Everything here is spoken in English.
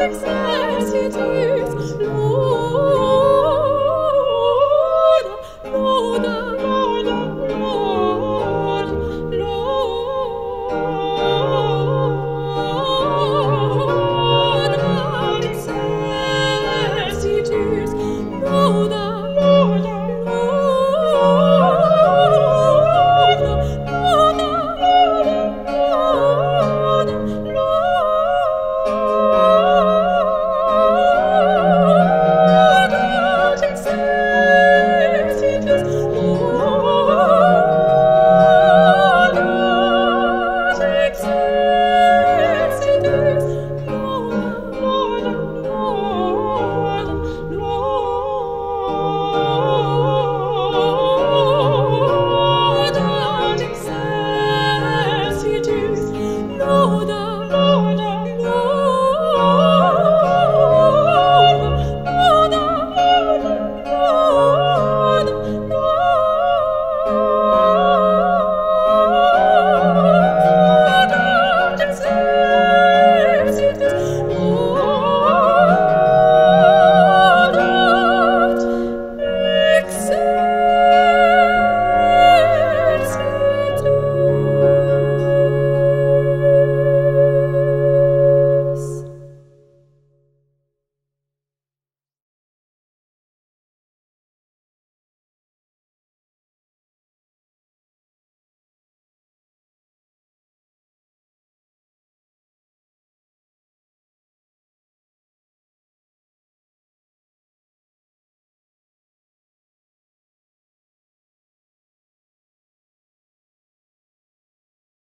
exercitus, Lord.